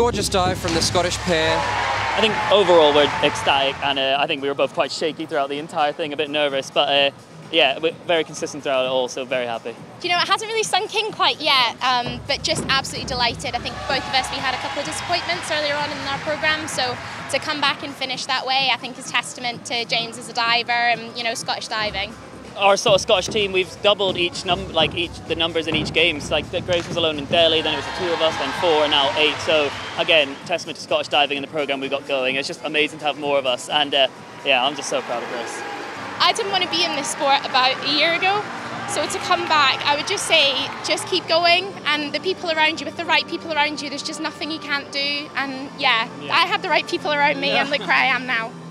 gorgeous dive from the Scottish pair. I think overall we're ecstatic, and uh, I think we were both quite shaky throughout the entire thing, a bit nervous, but uh, yeah, we're very consistent throughout it all, so very happy. Do you know, it hasn't really sunk in quite yet, um, but just absolutely delighted. I think both of us, we had a couple of disappointments earlier on in our programme, so to come back and finish that way, I think is testament to James as a diver and, you know, Scottish diving. Our sort of Scottish team, we've doubled each number, like each the numbers in each game. So like Grace was alone in Delhi, then it was the two of us, then four, and now eight. So again, testament to Scottish diving and the program we've got going. It's just amazing to have more of us, and uh, yeah, I'm just so proud of Grace. I didn't want to be in this sport about a year ago. So to come back, I would just say, just keep going, and the people around you, with the right people around you, there's just nothing you can't do. And yeah, yeah. I had the right people around me, yeah. and look where I am now.